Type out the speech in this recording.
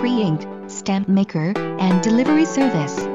pre-inked, stamp maker, and delivery service.